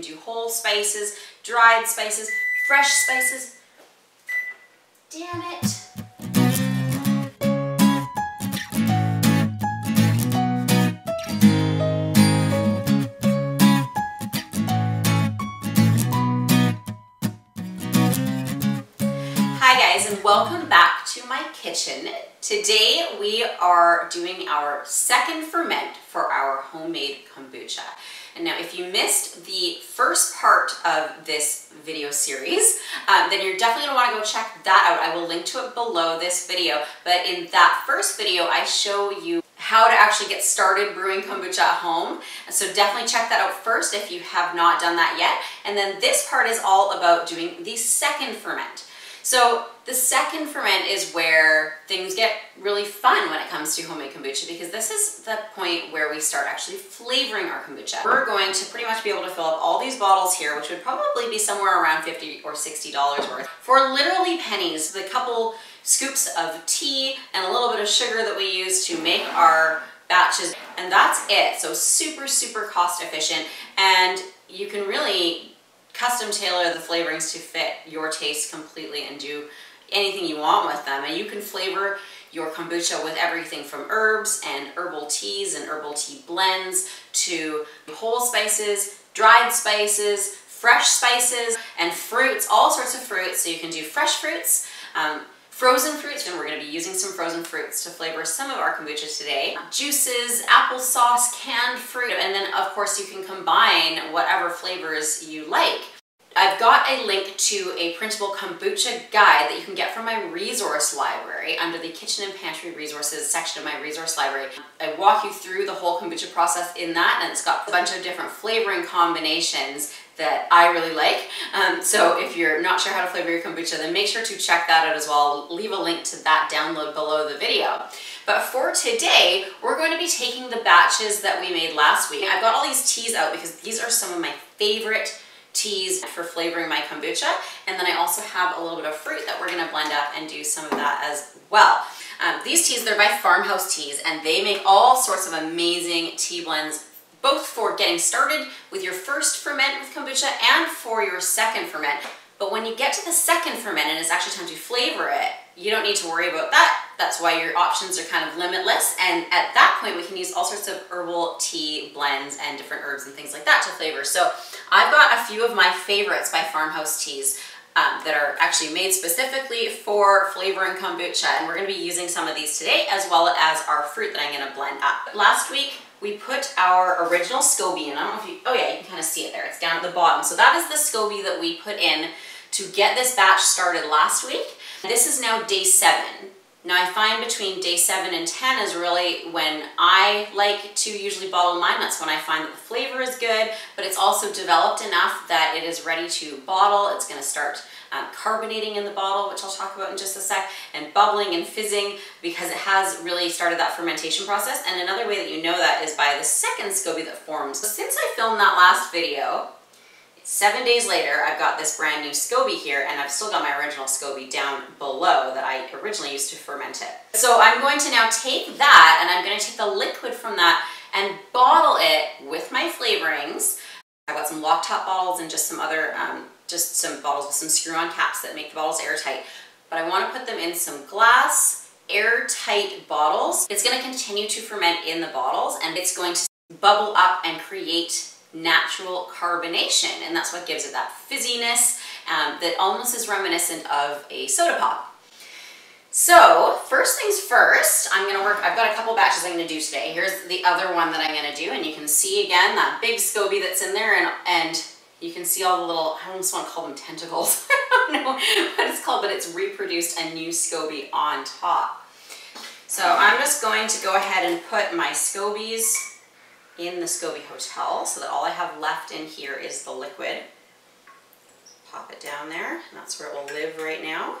can do whole spices, dried spices, fresh spices. Damn it. Hi guys and welcome back to my kitchen. Today we are doing our second ferment for our homemade kombucha. And now if you missed the first part of this video series, um, then you're definitely gonna wanna go check that out. I will link to it below this video. But in that first video, I show you how to actually get started brewing kombucha at home. So definitely check that out first if you have not done that yet. And then this part is all about doing the second ferment. So the second ferment is where things get really fun when it comes to homemade kombucha because this is the point where we start actually flavoring our kombucha. We're going to pretty much be able to fill up all these bottles here, which would probably be somewhere around 50 or $60 worth, for literally pennies. The couple scoops of tea and a little bit of sugar that we use to make our batches and that's it. So super, super cost efficient and you can really custom tailor the flavorings to fit your taste completely and do anything you want with them. And you can flavor your kombucha with everything from herbs and herbal teas and herbal tea blends to whole spices, dried spices, fresh spices, and fruits, all sorts of fruits. So you can do fresh fruits, um, frozen fruits, and we're gonna be using some frozen fruits to flavor some of our kombucha today. Juices, applesauce, canned fruit, and then of course you can combine whatever flavors you like. I've got a link to a printable kombucha guide that you can get from my resource library under the kitchen and pantry resources section of my resource library. I walk you through the whole kombucha process in that and it's got a bunch of different flavoring combinations that I really like. Um, so if you're not sure how to flavor your kombucha, then make sure to check that out as well. I'll leave a link to that download below the video. But for today, we're going to be taking the batches that we made last week. I've got all these teas out because these are some of my favorite teas for flavoring my kombucha. And then I also have a little bit of fruit that we're gonna blend up and do some of that as well. Um, these teas, they're by Farmhouse Teas and they make all sorts of amazing tea blends both for getting started with your first ferment with kombucha and for your second ferment. But when you get to the second ferment and it's actually time to flavor it, you don't need to worry about that. That's why your options are kind of limitless. And at that point, we can use all sorts of herbal tea blends and different herbs and things like that to flavor. So I've got a few of my favorites by Farmhouse Teas um, that are actually made specifically for flavoring kombucha. And we're gonna be using some of these today as well as our fruit that I'm gonna blend up. Last week, we put our original SCOBY in. I don't know if you, oh yeah, you can kind of see it there. It's down at the bottom. So that is the SCOBY that we put in to get this batch started last week. This is now day seven. Now I find between day seven and 10 is really when I like to usually bottle mine. That's when I find that the flavor is good, but it's also developed enough that it is ready to bottle. It's gonna start um, carbonating in the bottle, which I'll talk about in just a sec, and bubbling and fizzing because it has really started that fermentation process. And another way that you know that is by the second SCOBY that forms. So since I filmed that last video, Seven days later, I've got this brand new SCOBY here, and I've still got my original SCOBY down below that I originally used to ferment it. So I'm going to now take that, and I'm going to take the liquid from that and bottle it with my flavorings. I've got some lock top bottles and just some other, um, just some bottles with some screw-on caps that make the bottles airtight. But I want to put them in some glass, airtight bottles. It's going to continue to ferment in the bottles, and it's going to bubble up and create natural carbonation and that's what gives it that fizziness um, that almost is reminiscent of a soda pop. So first things first, I'm gonna work, I've got a couple batches I'm gonna do today. Here's the other one that I'm gonna do and you can see again that big SCOBY that's in there and, and you can see all the little, I almost want to call them tentacles. I don't know what it's called, but it's reproduced a new SCOBY on top. So I'm just going to go ahead and put my SCOBYs in the SCOBY Hotel so that all I have left in here is the liquid. Pop it down there, and that's where it will live right now.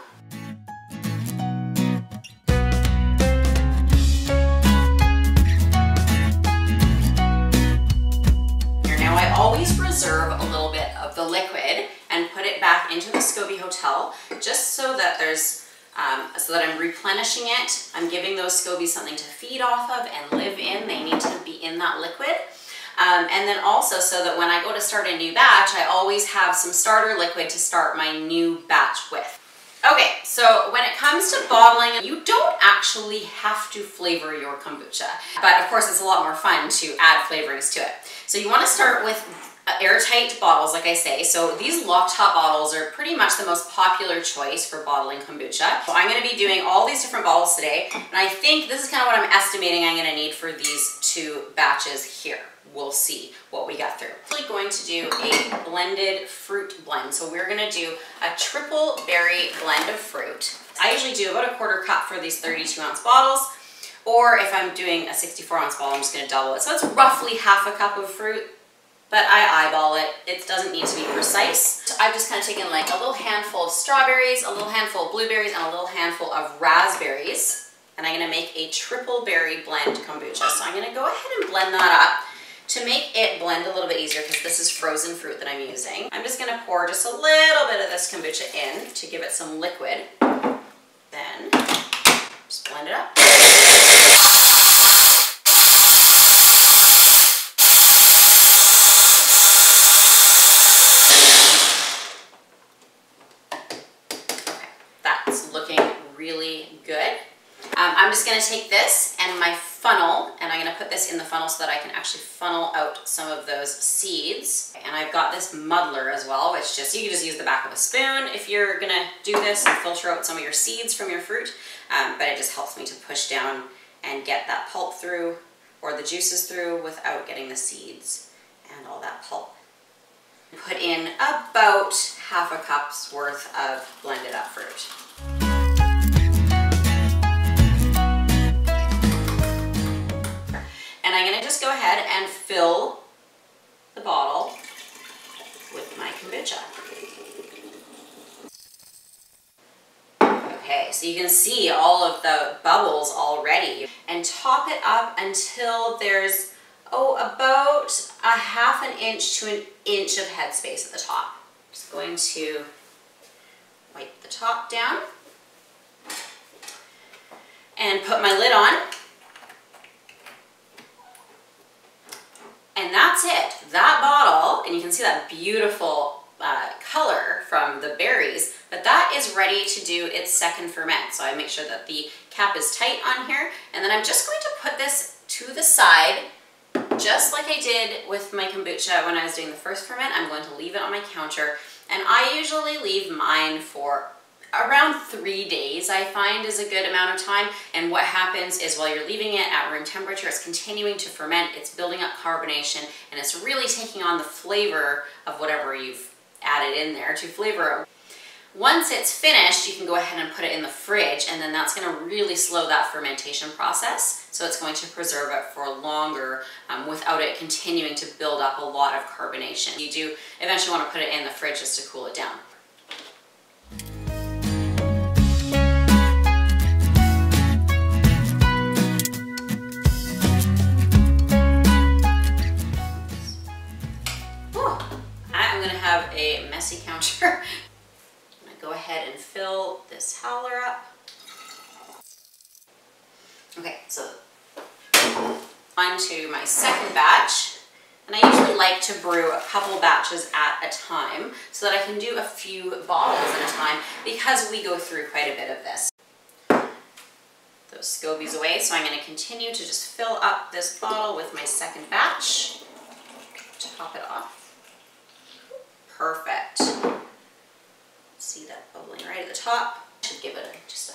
Now I always reserve a little bit of the liquid and put it back into the SCOBY Hotel just so that there's um, so that I'm replenishing it. I'm giving those scobies something to feed off of and live in. They need to be in that liquid. Um, and then also so that when I go to start a new batch, I always have some starter liquid to start my new batch with. Okay, so when it comes to bottling, you don't actually have to flavor your kombucha. But of course, it's a lot more fun to add flavorings to it. So you wanna start with Uh, airtight bottles, like I say. So these lock top bottles are pretty much the most popular choice for bottling kombucha. So I'm gonna be doing all these different bottles today, and I think this is kind of what I'm estimating I'm gonna need for these two batches here. We'll see what we got through. I'm going to do a blended fruit blend. So we're gonna do a triple berry blend of fruit. I usually do about a quarter cup for these 32 ounce bottles. Or if I'm doing a 64 ounce bottle, I'm just gonna double it. So it's roughly half a cup of fruit but I eyeball it. It doesn't need to be precise. So I've just kind of taken like a little handful of strawberries, a little handful of blueberries, and a little handful of raspberries. And I'm gonna make a triple berry blend kombucha. So I'm gonna go ahead and blend that up. To make it blend a little bit easier, because this is frozen fruit that I'm using, I'm just gonna pour just a little bit of this kombucha in to give it some liquid. Then just blend it up. I'm just gonna take this and my funnel, and I'm gonna put this in the funnel so that I can actually funnel out some of those seeds. And I've got this muddler as well, which just, you can just use the back of a spoon if you're gonna do this and filter out some of your seeds from your fruit. Um, but it just helps me to push down and get that pulp through or the juices through without getting the seeds and all that pulp. Put in about half a cup's worth of blended up fruit. I'm gonna just go ahead and fill the bottle with my kombucha. Okay, so you can see all of the bubbles already and top it up until there's, oh, about a half an inch to an inch of headspace at the top. Just going to wipe the top down and put my lid on And that's it. That bottle, and you can see that beautiful uh, color from the berries, but that is ready to do its second ferment. So I make sure that the cap is tight on here, and then I'm just going to put this to the side, just like I did with my kombucha when I was doing the first ferment. I'm going to leave it on my counter, and I usually leave mine for around three days I find is a good amount of time and what happens is while you're leaving it at room temperature it's continuing to ferment it's building up carbonation and it's really taking on the flavor of whatever you've added in there to flavor it. Once it's finished you can go ahead and put it in the fridge and then that's going to really slow that fermentation process so it's going to preserve it for longer um, without it continuing to build up a lot of carbonation. You do eventually want to put it in the fridge just to cool it down. Messy counter. I'm gonna go ahead and fill this growler up. Okay, so on to my second batch. And I usually like to brew a couple batches at a time so that I can do a few bottles at a time because we go through quite a bit of this. Those scobies away, so I'm going to continue to just fill up this bottle with my second batch to top it off. Perfect. See that bubbling right at the top? Should give it a, just a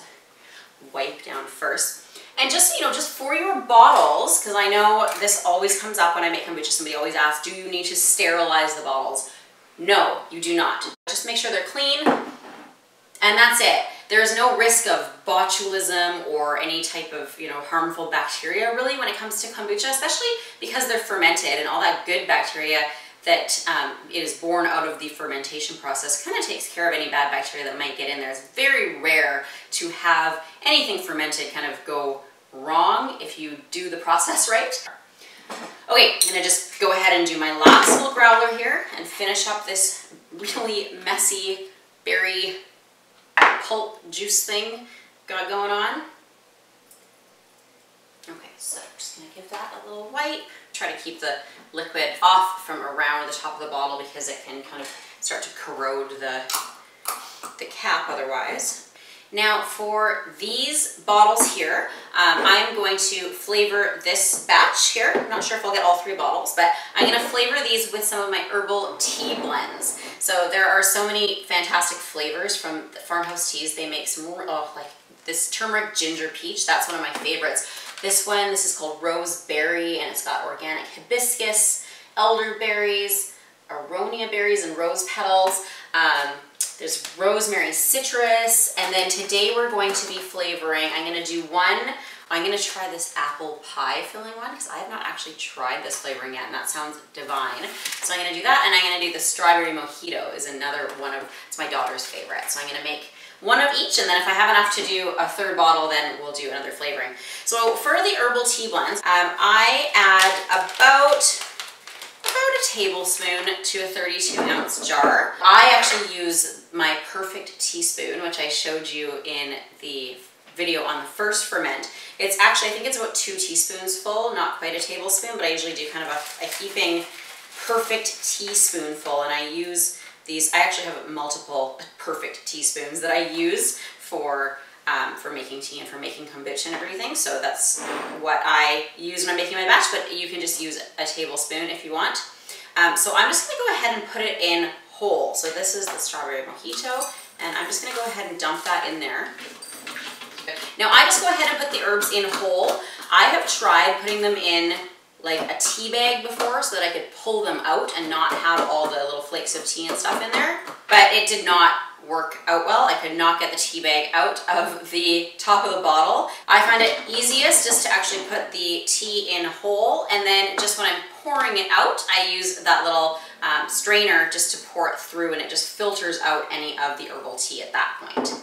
wipe down first. And just, you know, just for your bottles, because I know this always comes up when I make kombucha, somebody always asks, do you need to sterilize the bottles? No, you do not. Just make sure they're clean, and that's it. There's no risk of botulism or any type of, you know, harmful bacteria really when it comes to kombucha, especially because they're fermented and all that good bacteria that um, it is born out of the fermentation process kind of takes care of any bad bacteria that might get in there. It's very rare to have anything fermented kind of go wrong if you do the process right. Okay, I'm gonna just go ahead and do my last little growler here and finish up this really messy berry pulp juice thing got going on. Okay. so I'm just gonna give that a little wipe. Try to keep the liquid off from around the top of the bottle because it can kind of start to corrode the, the cap otherwise. Now for these bottles here, um, I'm going to flavor this batch here. I'm not sure if I'll get all three bottles, but I'm gonna flavor these with some of my herbal tea blends. So there are so many fantastic flavors from the Farmhouse Teas. They make some, oh, like this turmeric ginger peach, that's one of my favorites. This one, this is called Rose Berry, and it's got organic hibiscus, elderberries, aronia berries, and rose petals. Um, there's rosemary citrus, and then today we're going to be flavoring, I'm gonna do one, I'm gonna try this apple pie filling one, because I have not actually tried this flavoring yet, and that sounds divine. So I'm gonna do that, and I'm gonna do the strawberry mojito is another one of, it's my daughter's favorite. So I'm gonna make one of each, and then if I have enough to do a third bottle, then we'll do another flavoring. So for the herbal tea blends, um, I add about about a tablespoon to a 32 ounce jar. I actually use my perfect teaspoon, which I showed you in the video on the first ferment. It's actually, I think it's about two teaspoons full, not quite a tablespoon, but I usually do kind of a, a heaping perfect teaspoonful, and I use these, I actually have multiple perfect teaspoons that I use for um, for making tea and for making kombucha and everything. So that's what I use when I'm making my batch, but you can just use a tablespoon if you want. Um, so I'm just gonna go ahead and put it in whole. So this is the strawberry mojito, and I'm just gonna go ahead and dump that in there. Now I just go ahead and put the herbs in whole. I have tried putting them in like a tea bag before so that I could pull them out and not have all the little flakes of tea and stuff in there, but it did not work out well. I could not get the tea bag out of the top of the bottle. I find it easiest just to actually put the tea in whole and then just when I'm pouring it out, I use that little um, strainer just to pour it through and it just filters out any of the herbal tea at that point.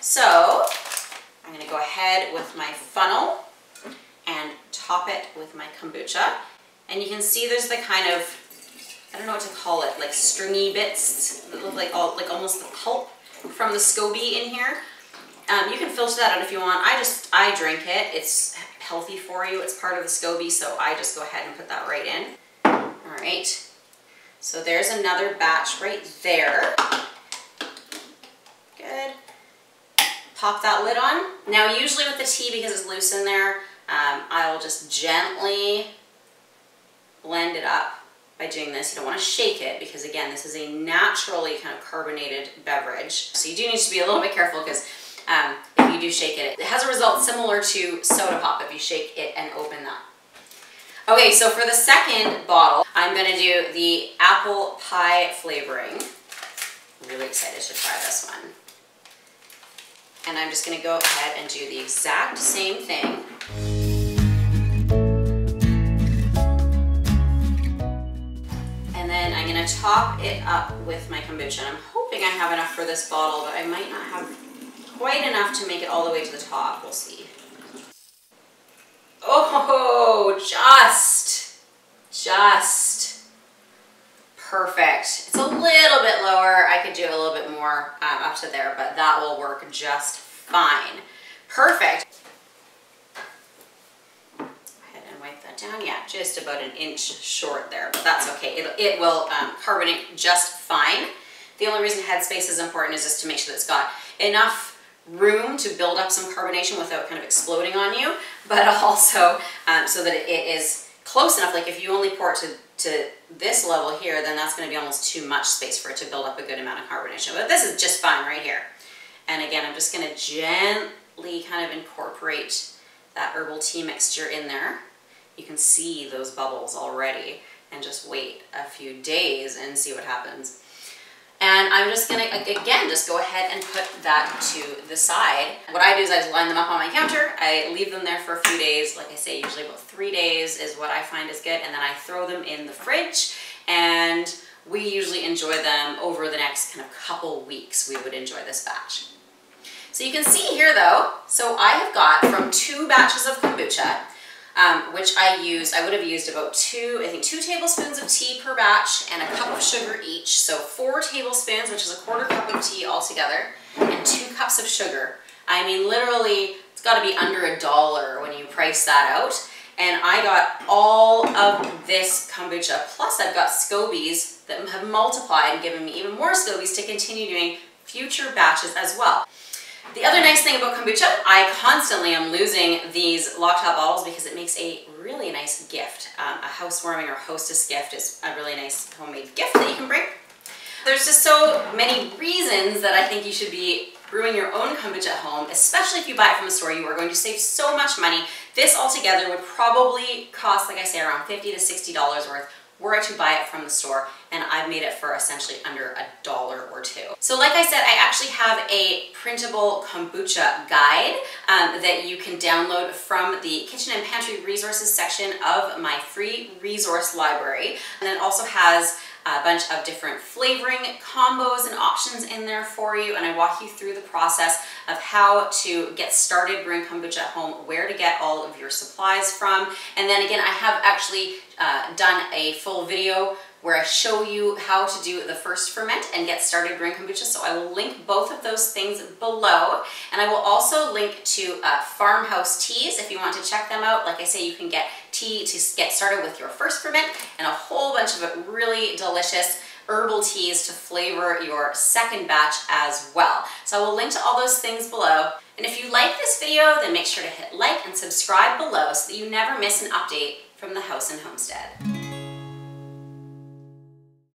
So I'm gonna go ahead with my funnel and top it with my kombucha. And you can see there's the kind of I don't know what to call it, like stringy bits that look like all, like almost the pulp from the SCOBY in here. Um, you can filter that out if you want. I just, I drink it. It's healthy for you. It's part of the SCOBY, so I just go ahead and put that right in. All right. So there's another batch right there. Good. Pop that lid on. Now usually with the tea, because it's loose in there, um, I'll just gently blend it up by doing this. You don't want to shake it because again, this is a naturally kind of carbonated beverage. So you do need to be a little bit careful because um, if you do shake it, it has a result similar to soda pop if you shake it and open that. Okay, so for the second bottle, I'm gonna do the apple pie flavoring. I'm really excited to try this one. And I'm just gonna go ahead and do the exact same thing. Gonna top it up with my kombucha. I'm hoping I have enough for this bottle, but I might not have quite enough to make it all the way to the top. We'll see. Oh, just, just perfect. It's a little bit lower. I could do a little bit more um, up to there, but that will work just fine. Perfect. Down, yeah, just about an inch short there, but that's okay. It, it will um, carbonate just fine. The only reason headspace is important is just to make sure that it's got enough room to build up some carbonation without kind of exploding on you, but also um, so that it is close enough, like if you only pour it to, to this level here, then that's gonna be almost too much space for it to build up a good amount of carbonation. But this is just fine right here. And again, I'm just gonna gently kind of incorporate that herbal tea mixture in there you can see those bubbles already and just wait a few days and see what happens. And I'm just gonna, again, just go ahead and put that to the side. What I do is I just line them up on my counter. I leave them there for a few days. Like I say, usually about three days is what I find is good. And then I throw them in the fridge and we usually enjoy them over the next kind of couple weeks. We would enjoy this batch. So you can see here though, so I have got from two batches of kombucha, um, which I used, I would have used about two, I think two tablespoons of tea per batch and a cup of sugar each. So four tablespoons, which is a quarter cup of tea altogether, and two cups of sugar. I mean, literally, it's it's got to be under a dollar when you price that out. And I got all of this kombucha, plus I've got scobies that have multiplied and given me even more scobies to continue doing future batches as well. The other nice thing about kombucha, I constantly am losing these top bottles because it makes a really nice gift. Um, a housewarming or hostess gift is a really nice homemade gift that you can bring. There's just so many reasons that I think you should be brewing your own kombucha at home, especially if you buy it from a store, you are going to save so much money. This altogether would probably cost, like I say, around 50 to $60 worth were I to buy it from the store and I've made it for essentially under a dollar or two. So like I said, I actually have a printable kombucha guide um, that you can download from the kitchen and pantry resources section of my free resource library. And it also has a bunch of different flavoring combos and options in there for you and I walk you through the process of how to get started brewing kombucha at home, where to get all of your supplies from, and then again I have actually uh, done a full video where I show you how to do the first ferment and get started brewing kombucha. So I will link both of those things below. And I will also link to uh, Farmhouse Teas if you want to check them out. Like I say, you can get tea to get started with your first ferment and a whole bunch of really delicious herbal teas to flavor your second batch as well. So I will link to all those things below. And if you like this video, then make sure to hit like and subscribe below so that you never miss an update from the House and Homestead.